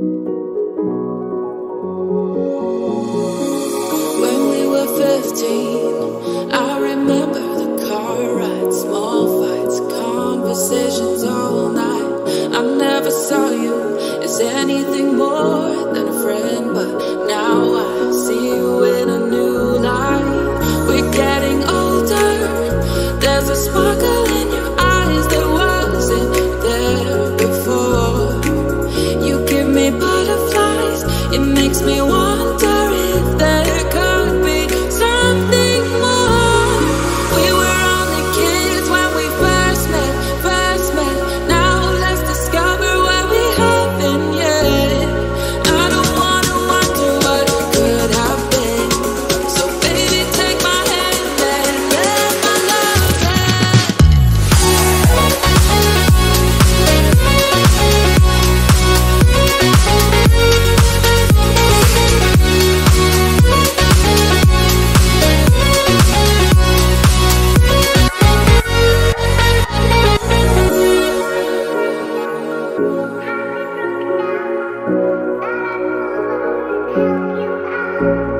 When we were 15, I remember you are.